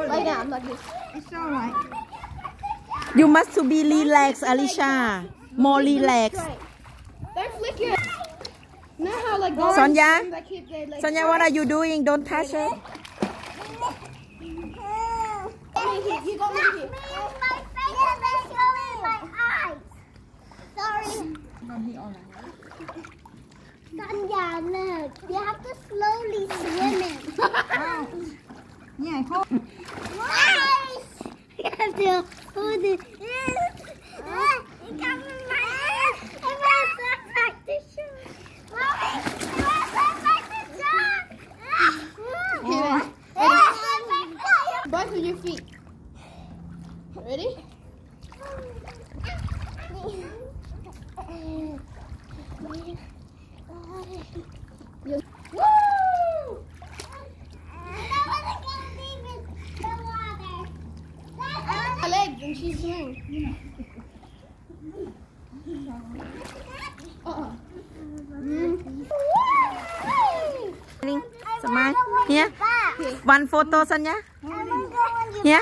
Lay down like this. It's alright. You must to be relaxed, Alicia. More relaxed. Straight. Don't flick your. Know how like Sonia? Like keep their legs Sonia, what are you doing? Don't touch her. straight? You got me here. My face is showing my eyes. Sorry. Sonia, look. You have to slowly swim it. Yeah, hold. Nice. You have to hold it. It got me in my ear. It was so back to show. Mommy, it was so back to show. Here, Ah. Both of your feet. Ready? Yes. Woo! My legs and she's swing. Uh-uh. Smile. Here. One photo, Sonia. Here.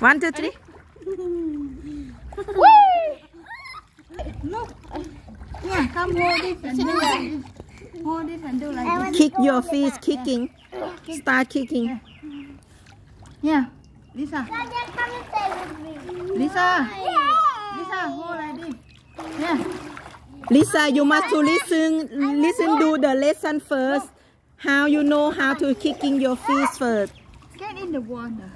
One, two, three. Yeah, come hold this and Sit do in like there. this. Hold this and do like this. Kick your feet, kicking. Start kicking. Yeah. Lisa. Lisa. Lisa, hold like this. Yeah. Lisa, you must to listen, listen to the lesson first. How you know how to kicking your feet first. Get in the water.